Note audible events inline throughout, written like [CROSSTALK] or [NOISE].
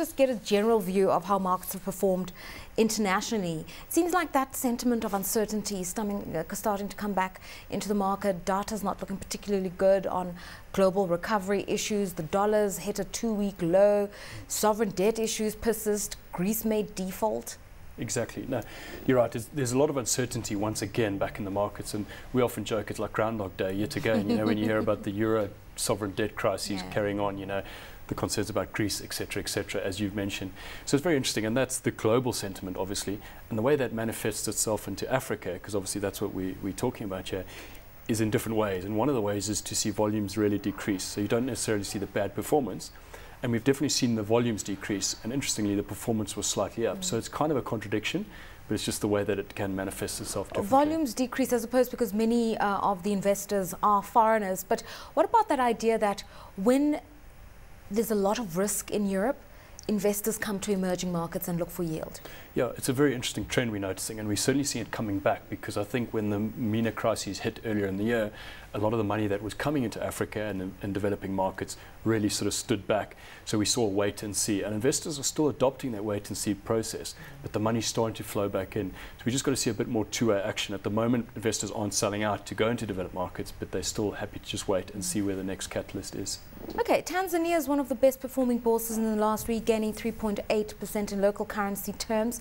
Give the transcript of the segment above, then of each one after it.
just get a general view of how markets have performed internationally. It seems like that sentiment of uncertainty is uh, starting to come back into the market. Data's not looking particularly good on global recovery issues. The dollar's hit a two-week low. Sovereign debt issues persist. Greece made default. Exactly. No, you're right. There's, there's, a lot of uncertainty once again back in the markets, and we often joke it's like Groundhog Day yet again. You know, when you hear about the [LAUGHS] euro sovereign debt crisis yeah. carrying on, you know, the concerns about Greece, etc., etc., as you've mentioned. So it's very interesting, and that's the global sentiment, obviously, and the way that manifests itself into Africa, because obviously that's what we, we're talking about here, is in different ways. And one of the ways is to see volumes really decrease. So you don't necessarily see the bad performance, and we've definitely seen the volumes decrease. And interestingly, the performance was slightly up. Mm. So it's kind of a contradiction, but it's just the way that it can manifest itself Volumes decrease, I suppose, because many uh, of the investors are foreigners. But what about that idea that when there's a lot of risk in Europe, investors come to emerging markets and look for yield? Yeah, it's a very interesting trend we're noticing, and we certainly see it coming back because I think when the MENA crisis hit earlier in the year, a lot of the money that was coming into Africa and, and developing markets really sort of stood back. So we saw wait and see, and investors are still adopting that wait and see process, but the money's starting to flow back in. So we just got to see a bit more two-way action. At the moment, investors aren't selling out to go into developed markets, but they're still happy to just wait and see where the next catalyst is. Okay, Tanzania is one of the best performing bourses in the last week, gaining 3.8% in local currency terms.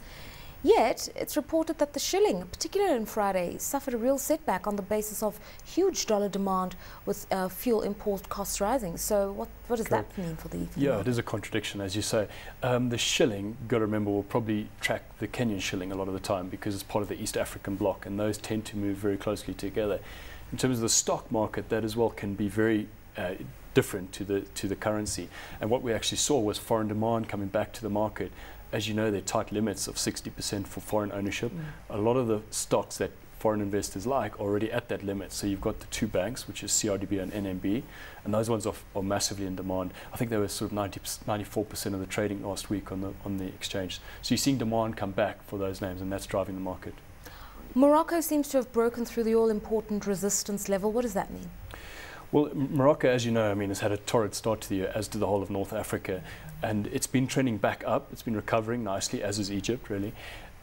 Yet, it's reported that the shilling, particularly on Friday, suffered a real setback on the basis of huge dollar demand with uh, fuel import costs rising. So what, what does Correct. that mean for the economy? Yeah, it is a contradiction, as you say. Um, the shilling, got to remember, will probably track the Kenyan shilling a lot of the time because it's part of the East African bloc, and those tend to move very closely together. In terms of the stock market, that as well can be very uh, different to the to the currency. And what we actually saw was foreign demand coming back to the market as you know, there are tight limits of 60% for foreign ownership. Mm. A lot of the stocks that foreign investors like are already at that limit. So you've got the two banks, which is CRDB and NMB, and those ones are, are massively in demand. I think they were sort of 90, 94% of the trading last week on the, on the exchange. So you're seeing demand come back for those names, and that's driving the market. Morocco seems to have broken through the all-important resistance level. What does that mean? Well, Morocco, as you know, I mean, has had a torrid start to the year, as did the whole of North Africa. And it's been trending back up. It's been recovering nicely, as is Egypt, really.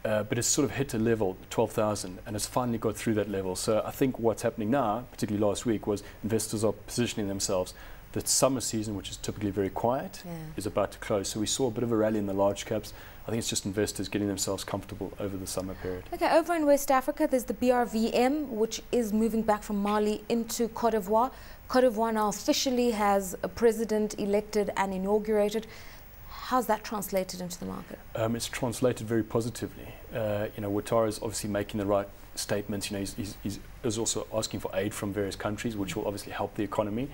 Uh, but it's sort of hit a level, 12,000, and it's finally got through that level. So I think what's happening now, particularly last week, was investors are positioning themselves. The summer season, which is typically very quiet, yeah. is about to close. So we saw a bit of a rally in the large caps. I think it's just investors getting themselves comfortable over the summer period. Okay, over in West Africa, there's the BRVM, which is moving back from Mali into Cote d'Ivoire. Cote d'Ivoire now officially has a president elected and inaugurated. How's that translated into the market? Um, it's translated very positively. Uh, you know, Ouattara is obviously making the right statements. You know, he's, he's, he's, also asking for aid from various countries, which will obviously help the economy.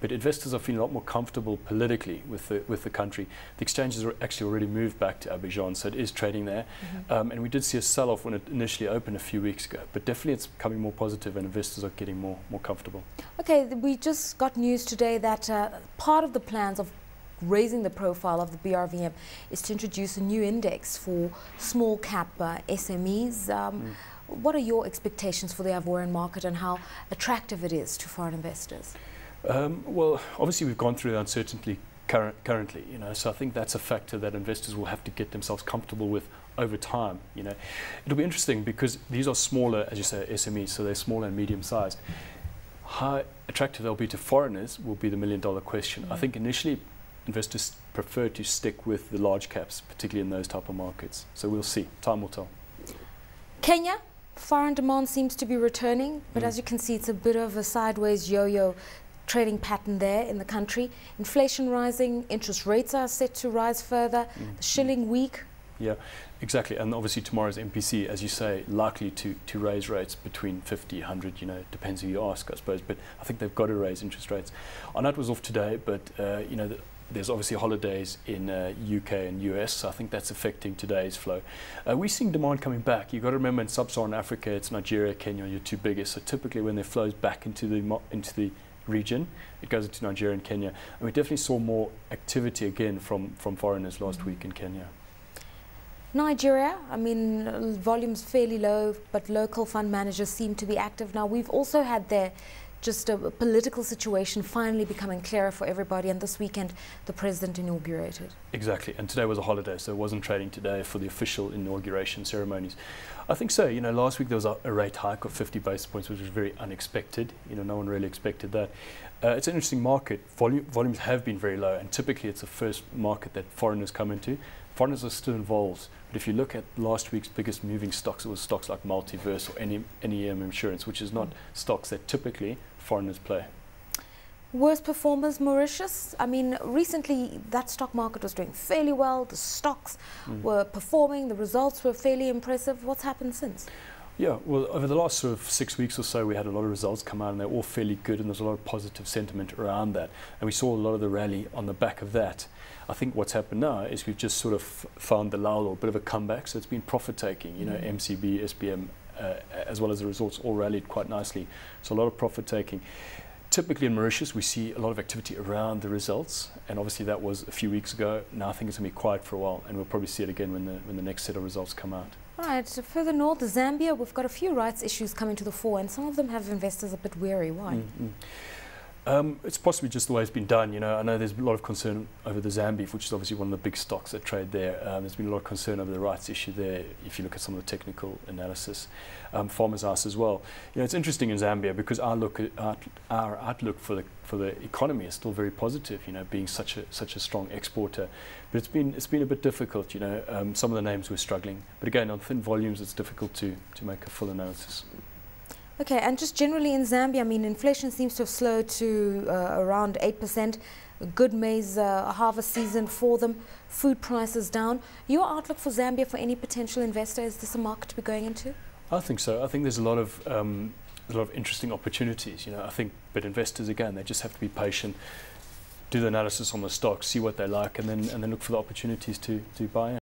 But investors are feeling a lot more comfortable politically with the, with the country. The exchanges are actually already moved back to Abidjan, so it is trading there. Mm -hmm. um, and we did see a sell-off when it initially opened a few weeks ago. But definitely it's becoming more positive and investors are getting more, more comfortable. Okay, we just got news today that uh, part of the plans of raising the profile of the BRVM is to introduce a new index for small cap uh, SMEs. Um, mm. What are your expectations for the Ivorian market and how attractive it is to foreign investors? Um, well, obviously we've gone through the uncertainty cur currently, you know, so I think that's a factor that investors will have to get themselves comfortable with over time, you know. It'll be interesting because these are smaller, as you say, SMEs, so they're small and medium sized. How attractive they'll be to foreigners will be the million dollar question. Mm. I think initially investors prefer to stick with the large caps, particularly in those type of markets. So we'll see. Time will tell. Kenya, foreign demand seems to be returning, but mm. as you can see, it's a bit of a sideways yo-yo trading pattern there in the country. Inflation rising, interest rates are set to rise further, mm. the shilling weak. Yeah, exactly. And obviously tomorrow's MPC, as you say, likely to, to raise rates between 50, 100, you know, depends who you ask, I suppose. But I think they've got to raise interest rates. I know it was off today, but, uh, you know, the, there's obviously holidays in uh, UK and US, so I think that's affecting today's flow. Uh, we're seeing demand coming back. You've got to remember in sub-Saharan Africa, it's Nigeria, Kenya, your two biggest. So typically when there flows back into the into the region, it goes into Nigeria and Kenya. And we definitely saw more activity again from, from foreigners last week in Kenya. Nigeria, I mean, volumes fairly low, but local fund managers seem to be active. Now, we've also had there just a, political situation finally becoming clearer for everybody. And this weekend, the president inaugurated. Exactly. And today was a holiday, so it wasn't trading today for the official inauguration ceremonies. I think so. You know, last week there was a, a rate hike of 50 basis points, which was very unexpected. You know, no one really expected that. Uh, it's an interesting market. Volu volumes have been very low, and typically it's the first market that foreigners come into. Foreigners are still involved, but if you look at last week's biggest moving stocks, it was stocks like Multiverse or any NEM Insurance, which is not stocks that typically foreigners play. Worst performers, Mauritius. I mean, recently that stock market was doing fairly well. The stocks mm. were performing. The results were fairly impressive. What's happened since? Yeah, well, over the last sort of six weeks or so, we had a lot of results come out, and they're all fairly good, and there's a lot of positive sentiment around that. And we saw a lot of the rally on the back of that. I think what's happened now is we've just sort of found the lull or a bit of a comeback. So it's been profit taking. You know, mm. MCB, SBM, uh, as well as the results all rallied quite nicely. So a lot of profit taking typically in Mauritius, we see a lot of activity around the results, and obviously that was a few weeks ago. Now I think it's going to be quiet for a while, and we'll probably see it again when the, when the next set of results come out. Right, further north, Zambia, we've got a few rights issues coming to the fore, and some of them have investors a bit wary. Why? Mm -hmm. Um, it's possibly just the way it's been done. You know, I know there's a lot of concern over the Zambeef, which is obviously one of the big stocks that trade there. Um, there's been a lot of concern over the rights issue there. If you look at some of the technical analysis, um, Farmers House as well. You know, it's interesting in Zambia because our look, our, our outlook for the for the economy is still very positive. You know, being such a such a strong exporter, but it's been it's been a bit difficult. You know, um, some of the names were struggling, but again, on thin volumes, it's difficult to to make a full analysis. Okay, and just generally in Zambia, I mean, inflation seems to have slowed to uh, around 8%. Good maize uh, harvest season for them. Food prices down. Your outlook for Zambia for any potential investor, is this a market to be going into? I think so. I think there's a lot of um, a lot of interesting opportunities. You know, I think, but investors again, they just have to be patient, do the analysis on the stock, see what they like, and then and then look for the opportunities to to buy in.